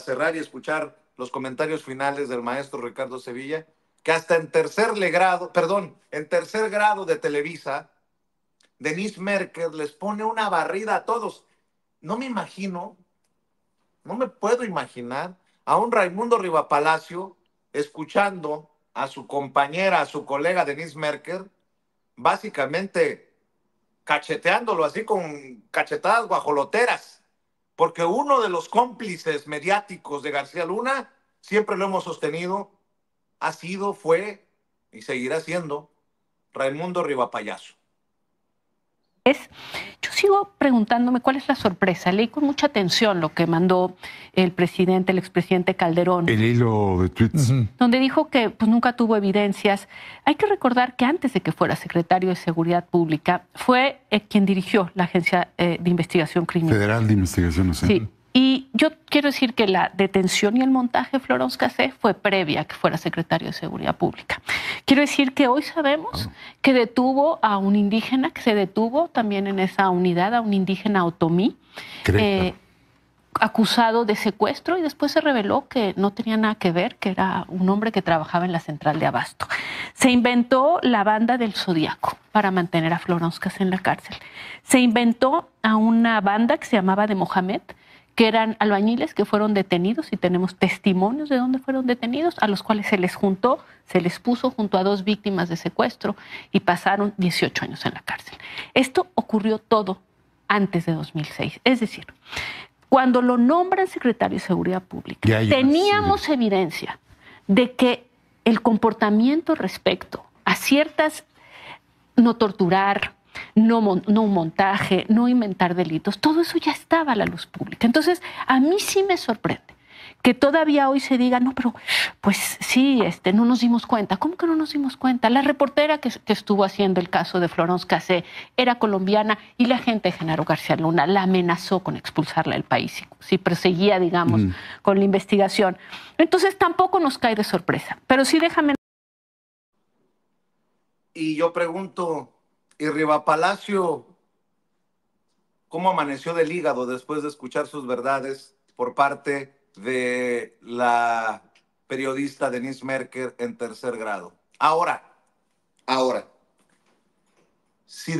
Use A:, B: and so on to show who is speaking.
A: cerrar y escuchar los comentarios finales del maestro Ricardo Sevilla, que hasta en tercer grado, perdón, en tercer grado de Televisa, Denise Merkel les pone una barrida a todos. No me imagino, no me puedo imaginar a un Raimundo Rivapalacio escuchando a su compañera, a su colega Denise Merkel, básicamente cacheteándolo así con cachetadas guajoloteras, porque uno de los cómplices mediáticos de García Luna, siempre lo hemos sostenido, ha sido, fue y seguirá siendo Raimundo Rivapayazo.
B: Sigo preguntándome cuál es la sorpresa. Leí con mucha atención lo que mandó el presidente, el expresidente Calderón.
C: El hilo de tweets.
B: Donde dijo que pues, nunca tuvo evidencias. Hay que recordar que antes de que fuera secretario de Seguridad Pública, fue eh, quien dirigió la Agencia eh, de Investigación Criminal.
C: Federal de Investigación, no sé.
B: Sí. Y yo quiero decir que la detención y el montaje de Florence Cassé fue previa a que fuera secretario de Seguridad Pública. Quiero decir que hoy sabemos que detuvo a un indígena, que se detuvo también en esa unidad, a un indígena otomí, eh, acusado de secuestro y después se reveló que no tenía nada que ver, que era un hombre que trabajaba en la central de Abasto. Se inventó la banda del Zodíaco para mantener a Florence Cassé en la cárcel. Se inventó a una banda que se llamaba de Mohamed, que eran albañiles que fueron detenidos y tenemos testimonios de dónde fueron detenidos, a los cuales se les juntó, se les puso junto a dos víctimas de secuestro y pasaron 18 años en la cárcel. Esto ocurrió todo antes de 2006. Es decir, cuando lo nombran secretario de Seguridad Pública, teníamos evidencia de que el comportamiento respecto a ciertas, no torturar, no, un montaje, no inventar delitos, todo eso ya estaba a la luz pública. Entonces, a mí sí me sorprende que todavía hoy se diga, no, pero pues sí, este, no nos dimos cuenta. ¿Cómo que no nos dimos cuenta? La reportera que, estuvo haciendo el caso de Florence Cassé era colombiana y la gente de Genaro García Luna la amenazó con expulsarla del país si, perseguía, digamos, mm. con la investigación. Entonces tampoco nos cae de sorpresa, pero sí déjame.
A: Y yo pregunto, y Riva Palacio, ¿cómo amaneció del hígado después de escuchar sus verdades por parte de la periodista Denise Merker en tercer grado? Ahora, ahora, si